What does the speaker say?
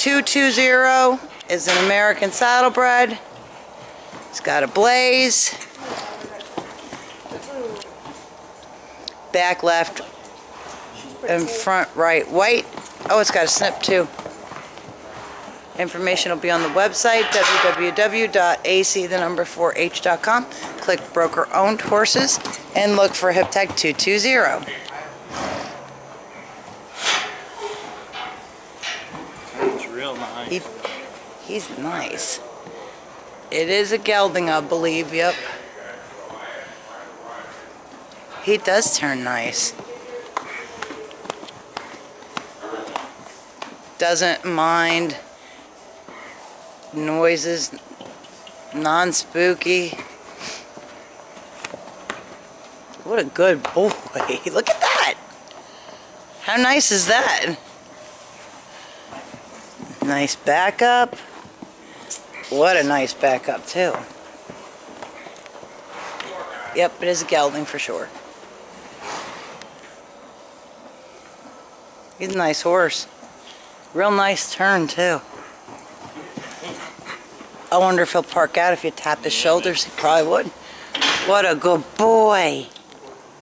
220 is an American saddlebred. It's got a blaze. Back left and front right white. Oh, it's got a snip too. Information will be on the website, www.ac, the number 4h.com. Click broker owned horses and look for Hip Tag 220. It's real nice. He, he's nice. It is a gelding, I believe, yep. He does turn nice. Doesn't mind noises, non-spooky. What a good boy. Look at that. How nice is that? Nice backup. What a nice backup too. Yep, it is a gelding for sure. He's a nice horse. Real nice turn too. I wonder if he'll park out if you tap his shoulders. He probably would. What a good boy.